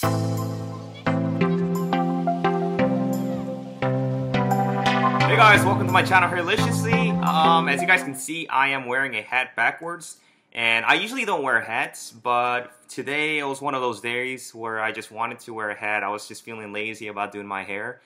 Hey guys, welcome to my channel Hairliciously. Um, as you guys can see, I am wearing a hat backwards. And I usually don't wear hats, but today it was one of those days where I just wanted to wear a hat. I was just feeling lazy about doing my hair.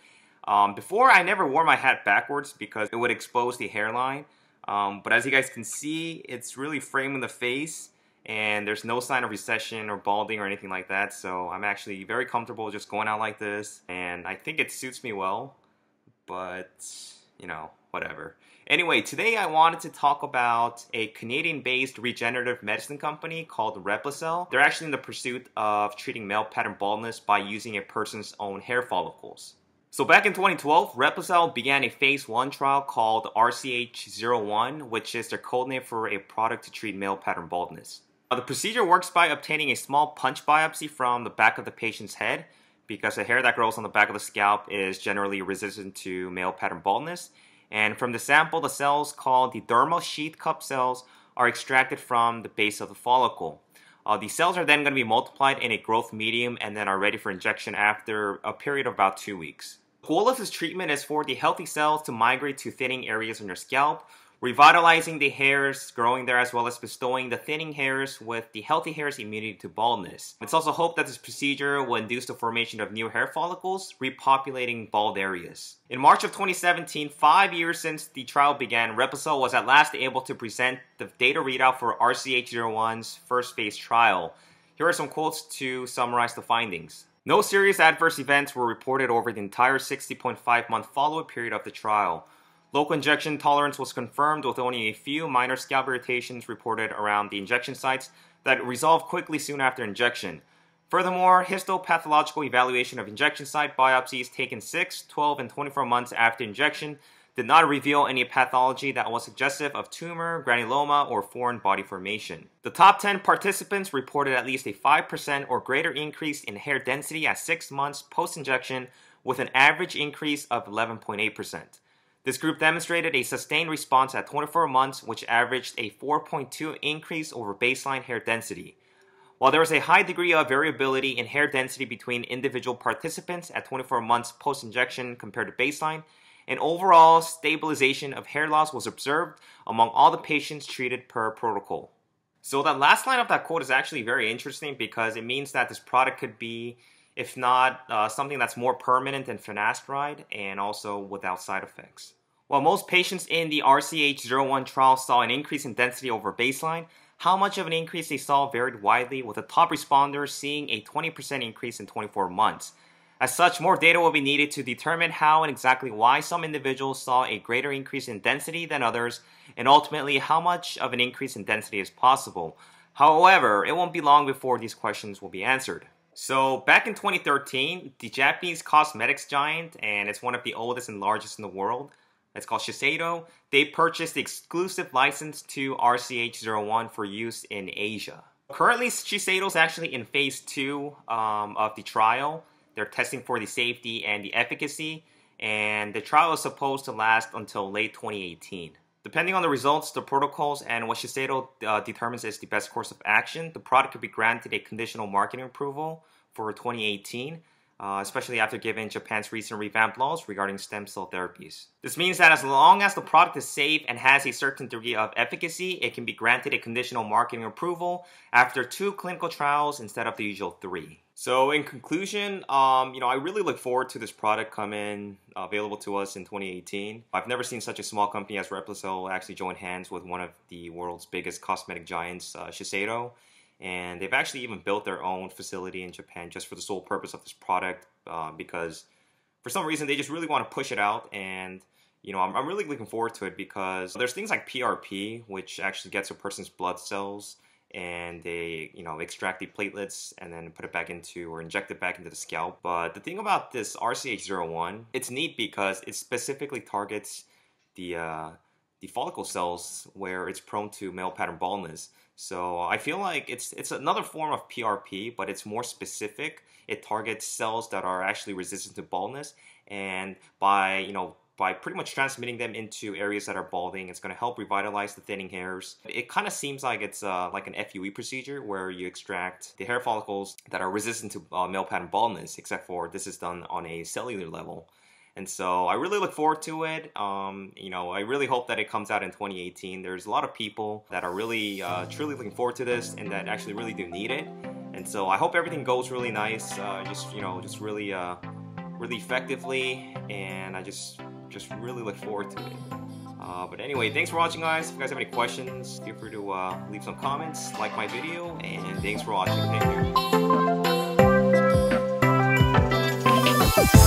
Um, before, I never wore my hat backwards because it would expose the hairline. Um, but as you guys can see, it's really framing the face and there's no sign of recession or balding or anything like that. So I'm actually very comfortable just going out like this and I think it suits me well, but you know, whatever. Anyway, today I wanted to talk about a Canadian-based regenerative medicine company called RepliCel. They're actually in the pursuit of treating male pattern baldness by using a person's own hair follicles. So back in 2012, RepliCel began a phase 1 trial called RCH01, which is their codename for a product to treat male pattern baldness. The procedure works by obtaining a small punch biopsy from the back of the patient's head because the hair that grows on the back of the scalp is generally resistant to male pattern baldness. And from the sample, the cells called the dermal sheath cup cells are extracted from the base of the follicle. Uh, these cells are then going to be multiplied in a growth medium and then are ready for injection after a period of about two weeks. The goal of this treatment is for the healthy cells to migrate to thinning areas on your scalp, revitalizing the hairs growing there as well as bestowing the thinning hairs with the healthy hair's immunity to baldness. It's also hoped that this procedure will induce the formation of new hair follicles, repopulating bald areas. In March of 2017, five years since the trial began, RepliCel was at last able to present the data readout for RCH01's first phase trial. Here are some quotes to summarize the findings. No serious adverse events were reported over the entire 60.5 month follow-up period of the trial. Local injection tolerance was confirmed with only a few minor scalp irritations reported around the injection sites that resolved quickly soon after injection. Furthermore, histopathological evaluation of injection site biopsies taken 6, 12, and 24 months after injection did not reveal any pathology that was suggestive of tumor, granuloma, or foreign body formation. The top 10 participants reported at least a 5% or greater increase in hair density at 6 months post-injection with an average increase of 11.8%. This group demonstrated a sustained response at 24 months which averaged a 4.2 increase over baseline hair density. While there was a high degree of variability in hair density between individual participants at 24 months post-injection compared to baseline, an overall stabilization of hair loss was observed among all the patients treated per protocol. So that last line of that quote is actually very interesting because it means that this product could be, if not uh, something that's more permanent than finasteride and also without side effects. While most patients in the RCH01 trial saw an increase in density over baseline, how much of an increase they saw varied widely, with the top responders seeing a 20% increase in 24 months. As such, more data will be needed to determine how and exactly why some individuals saw a greater increase in density than others, and ultimately how much of an increase in density is possible. However, it won't be long before these questions will be answered. So, back in 2013, the Japanese cosmetics giant, and it's one of the oldest and largest in the world, it's called Shiseido, they purchased the exclusive license to RCH01 for use in Asia. Currently, Shiseido is actually in phase two um, of the trial, they're testing for the safety and the efficacy, and the trial is supposed to last until late 2018. Depending on the results, the protocols, and what Shiseido uh, determines is the best course of action, the product could be granted a conditional marketing approval for 2018 uh, especially after given Japan's recent revamped laws regarding stem cell therapies. This means that as long as the product is safe and has a certain degree of efficacy, it can be granted a conditional marketing approval after two clinical trials instead of the usual three. So in conclusion, um, you know, I really look forward to this product coming uh, available to us in 2018. I've never seen such a small company as RepliCel actually join hands with one of the world's biggest cosmetic giants, uh, Shiseido and they've actually even built their own facility in Japan just for the sole purpose of this product uh, because for some reason they just really want to push it out. And you know I'm, I'm, really looking forward to it because there's things like PRP which actually gets a person's blood cells and they you know extract the platelets and then put it back into or inject it back into the scalp. But the thing about this RCH01 it's neat because it specifically targets the uh, the follicle cells where it's prone to male pattern baldness so I feel like it's it's another form of PRP, but it's more specific. It targets cells that are actually resistant to baldness, and by you know by pretty much transmitting them into areas that are balding. It's going to help revitalize the thinning hairs. It kind of seems like it's uh, like an FUE procedure where you extract the hair follicles that are resistant to uh, male pattern baldness, except for this is done on a cellular level. And so I really look forward to it. Um, you know, I really hope that it comes out in 2018. There's a lot of people that are really, uh, truly looking forward to this and that actually really do need it. And so I hope everything goes really nice. Uh, just, you know, just really, uh, really effectively. And I just, just really look forward to it. Uh, but anyway, thanks for watching, guys. If you guys have any questions, feel free to uh, leave some comments, like my video, and thanks for watching. Take care.